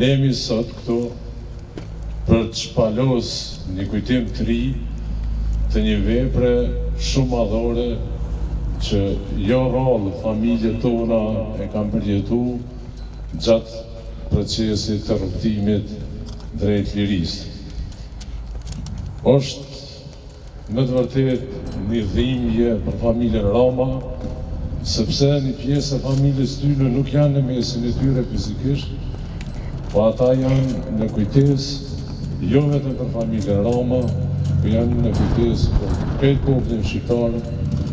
Ne jemi sot këtu për të shpalos një kujtim të ri të një vepre shumë madhore që jo rrallë familjet tona e kanë përjetu gjatë procesit të rrugëtimit drejt lirisë. Është. Me të vërtetë një dhimbje për familjen Rama, sepse një pjesë e familjes s'tyne nuk janë në mesin e tyre fizikisht, po ata janë në kujtesë jo vetëm për familjen Rama, po janë në kujtesë për krejt popullin shqiptar,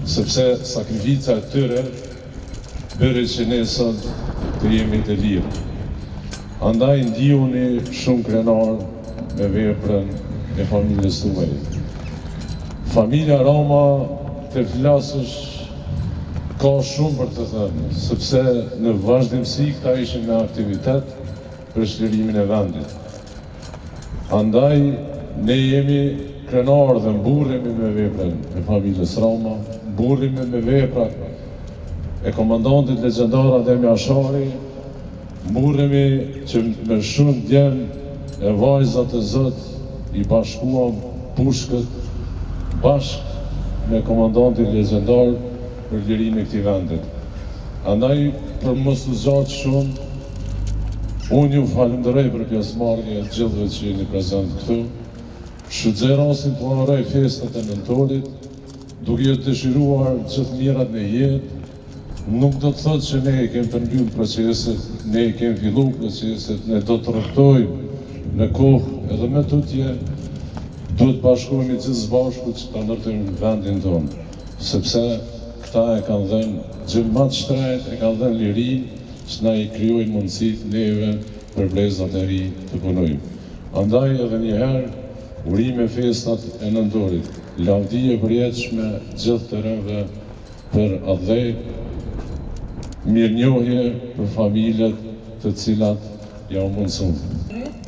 sepse sakrifica e tyre, bëri që ne sot të jemi të lirë. Andaj ndihuni shumë krenar me veprën e familjes tuaj. Familja Rama të flasësh ka shumë për të thënë, sepse në vazhdimësi këta ishin në aktivitet për çlirimin e vendit. Andaj, ne jemi krenarë dhe mburremi me veprën e familjes Rama, mburremi me veprat e komandantit legjendar Adem Jashari, mburremi që me shumë djem e vajza të zot i bashkuam pushkët bashkë me komandantin legjendar, për lirinë e këtij vendit. Andaj për mos të zgjatë shumë, unë ju falënderoj për pjesëmarrjen e të gjithëve që jeni prezent këtu. Shfrytëzoj rastin t'ju uroj festat e Nëntorit, duke ju dëshiruar gjithë mirat në jetë. Nuk do të thotë që ne i kemi përmbyllë proceset, ne i kemi fillu proceset, ne do të rrugëtojmë në kohë edhe më tutje, duhet të bashkohemi gjithë së bashku që ta ndërtojmë vendin tonë. Sepse këta e kanë dhënë gjënë ma të shtrejtë e kanë dhënë lirinë që na i krijojnë mundësitë neve për brezat e ri të punojmë. Andaj edhe një herë urime festat e nëntorit, lavdi e përjetshme gjithë të rënëve për atdhe, mirënjohje për familjet të cilat ja u mundësunë.